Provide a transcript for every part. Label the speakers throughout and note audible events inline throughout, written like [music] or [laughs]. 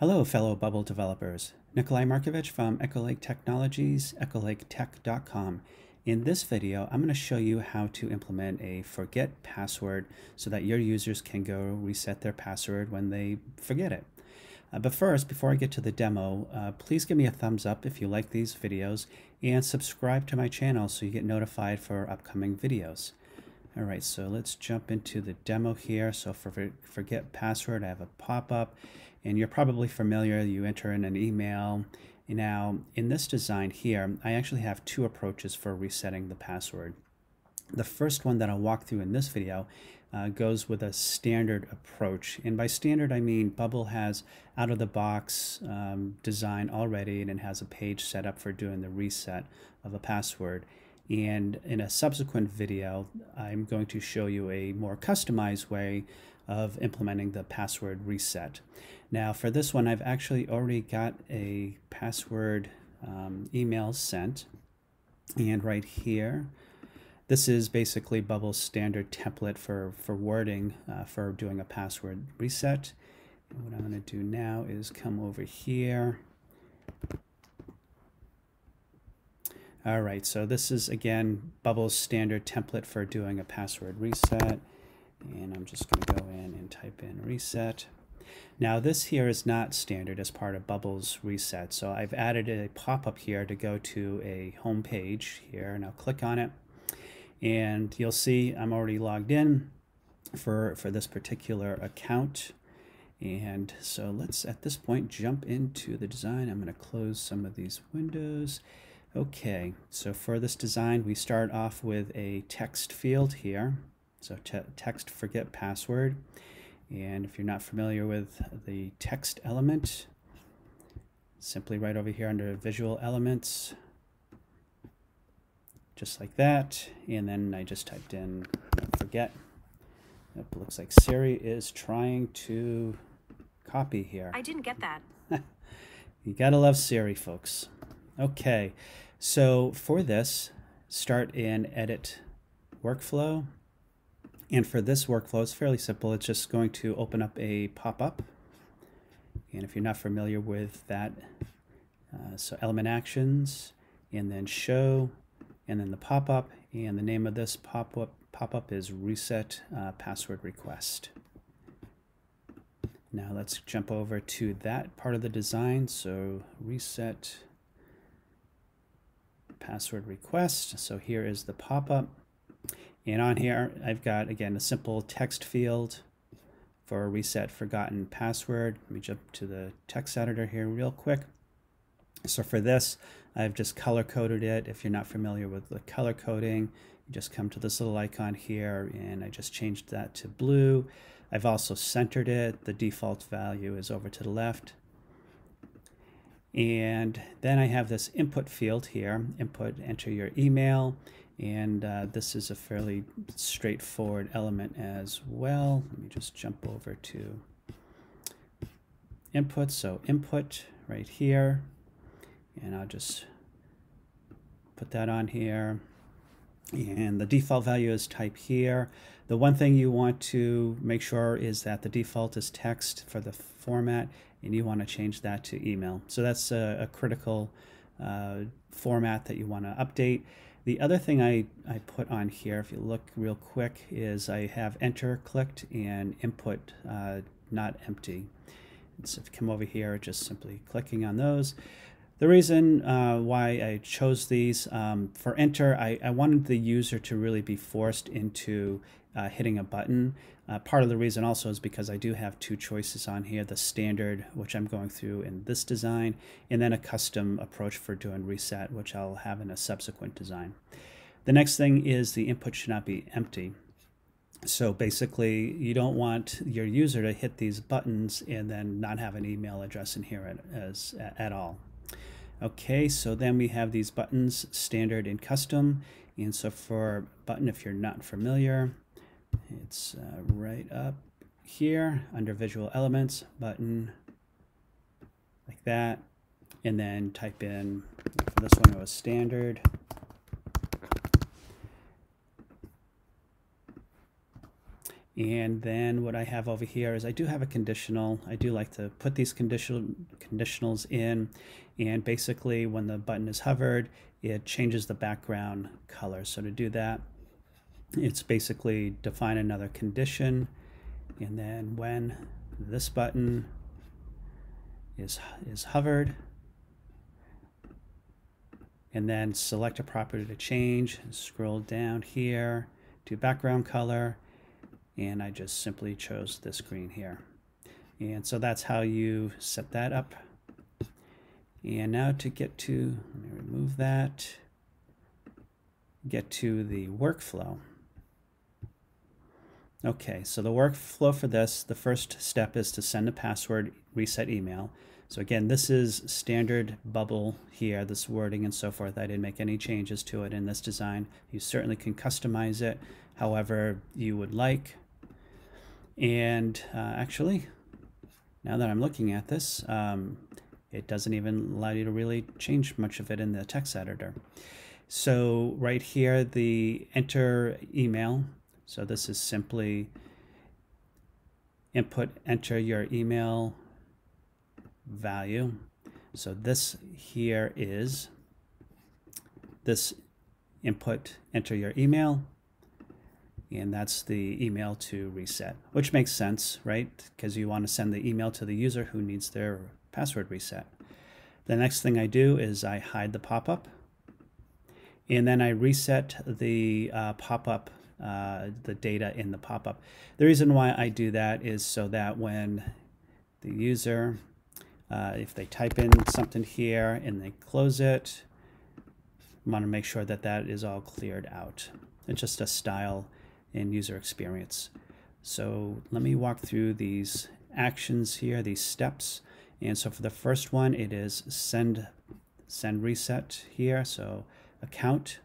Speaker 1: Hello, fellow Bubble developers. Nikolai Markovich from Echo Lake Technologies, echolaketech.com. In this video, I'm going to show you how to implement a forget password so that your users can go reset their password when they forget it. Uh, but first, before I get to the demo, uh, please give me a thumbs up if you like these videos and subscribe to my channel so you get notified for upcoming videos. All right, so let's jump into the demo here. So for forget password, I have a pop-up and you're probably familiar, you enter in an email. Now, in this design here, I actually have two approaches for resetting the password. The first one that I'll walk through in this video uh, goes with a standard approach. And by standard, I mean Bubble has out of the box um, design already and it has a page set up for doing the reset of a password. And in a subsequent video, I'm going to show you a more customized way of implementing the password reset. Now for this one, I've actually already got a password um, email sent. And right here, this is basically Bubble's standard template for, for wording uh, for doing a password reset. And what I'm going to do now is come over here. All right, so this is again Bubble's standard template for doing a password reset. And I'm just going to go in and type in reset. Now this here is not standard as part of Bubble's reset. So I've added a pop-up here to go to a home page here and I'll click on it. And you'll see I'm already logged in for, for this particular account. And so let's at this point jump into the design. I'm going to close some of these windows. Okay, so for this design, we start off with a text field here. So text forget password. And if you're not familiar with the text element, simply right over here under visual elements, just like that. And then I just typed in forget. It looks like Siri is trying to copy here.
Speaker 2: I didn't get that. [laughs]
Speaker 1: you gotta love Siri, folks. Okay, so for this, start in edit workflow and for this workflow, it's fairly simple. It's just going to open up a pop-up. And if you're not familiar with that, uh, so element actions, and then show, and then the pop-up, and the name of this pop-up pop-up is reset uh, password request. Now let's jump over to that part of the design. So reset password request. So here is the pop-up. And on here, I've got, again, a simple text field for reset forgotten password. Let me jump to the text editor here real quick. So for this, I've just color coded it. If you're not familiar with the color coding, you just come to this little icon here and I just changed that to blue. I've also centered it. The default value is over to the left. And then I have this input field here, input, enter your email. And uh, this is a fairly straightforward element as well. Let me just jump over to input. So input right here. And I'll just put that on here. And the default value is type here. The one thing you want to make sure is that the default is text for the format, and you want to change that to email. So that's a, a critical uh, format that you want to update. The other thing I, I put on here, if you look real quick, is I have enter clicked and input uh, not empty. So if you come over here, just simply clicking on those. The reason uh, why I chose these um, for enter, I, I wanted the user to really be forced into uh, hitting a button. Uh, part of the reason also is because I do have two choices on here, the standard, which I'm going through in this design, and then a custom approach for doing reset, which I'll have in a subsequent design. The next thing is the input should not be empty. So basically, you don't want your user to hit these buttons and then not have an email address in here at, as, at all. Okay, so then we have these buttons, standard and custom. And so for button, if you're not familiar, it's uh, right up here under visual elements button like that and then type in for this one it was standard And then what I have over here is I do have a conditional. I do like to put these conditional conditionals in. And basically when the button is hovered, it changes the background color. So to do that, it's basically define another condition. And then when this button is, is hovered, and then select a property to change, scroll down here to background color, and I just simply chose this green here. And so that's how you set that up. And now to get to, let me remove that, get to the workflow. Okay, so the workflow for this, the first step is to send a password reset email. So again, this is standard bubble here, this wording and so forth. I didn't make any changes to it in this design. You certainly can customize it however you would like. And uh, actually, now that I'm looking at this, um, it doesn't even allow you to really change much of it in the text editor. So right here, the enter email. So this is simply input, enter your email value. So this here is this input, enter your email, and that's the email to reset, which makes sense, right? Because you want to send the email to the user who needs their password reset. The next thing I do is I hide the pop-up, and then I reset the uh, pop-up, uh, the data in the pop-up. The reason why I do that is so that when the user uh, if they type in something here and they close it, I want to make sure that that is all cleared out. It's just a style and user experience. So let me walk through these actions here, these steps. And so for the first one, it is send, send reset here. So account,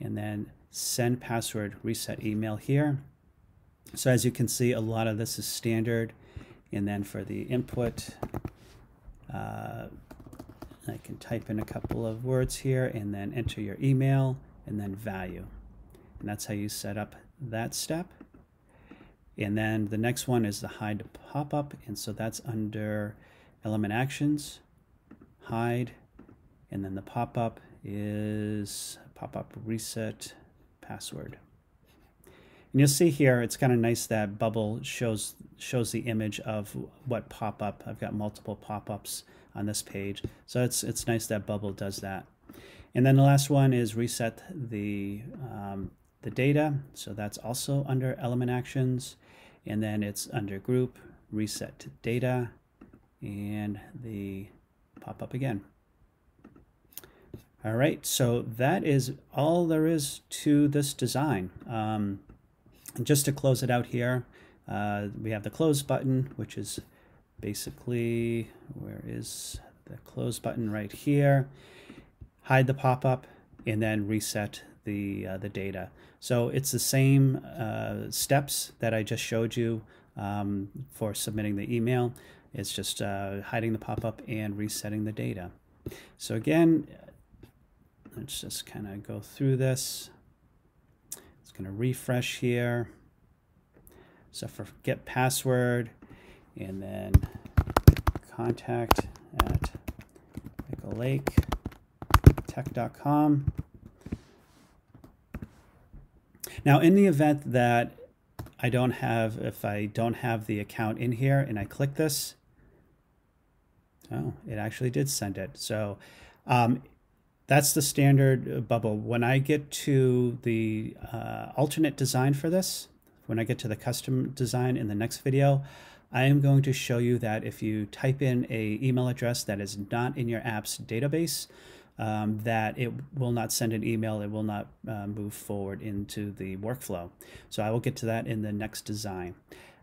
Speaker 1: and then send password reset email here. So as you can see, a lot of this is standard. And then for the input, uh, I can type in a couple of words here and then enter your email and then value. And that's how you set up that step. And then the next one is the hide pop-up. And so that's under element actions, hide, and then the pop-up is pop-up reset password. And you'll see here, it's kind of nice that bubble shows shows the image of what pop-up. I've got multiple pop-ups on this page. So it's, it's nice that bubble does that. And then the last one is reset the, um, the data. So that's also under element actions. And then it's under group, reset data, and the pop-up again. All right, so that is all there is to this design. Um, and just to close it out here, uh, we have the close button, which is basically, where is the close button right here? Hide the pop-up and then reset the, uh, the data. So it's the same uh, steps that I just showed you um, for submitting the email. It's just uh, hiding the pop-up and resetting the data. So again, let's just kind of go through this. It's going to refresh here. So for get password and then contact at tech.com. Now, in the event that I don't have, if I don't have the account in here and I click this, oh, it actually did send it. So um, that's the standard bubble. When I get to the uh, alternate design for this, when I get to the custom design in the next video, I am going to show you that if you type in a email address that is not in your app's database, um, that it will not send an email, it will not uh, move forward into the workflow. So I will get to that in the next design.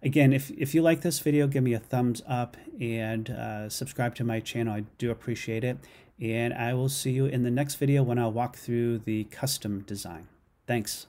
Speaker 1: Again, if, if you like this video, give me a thumbs up and uh, subscribe to my channel. I do appreciate it. And I will see you in the next video when I'll walk through the custom design. Thanks.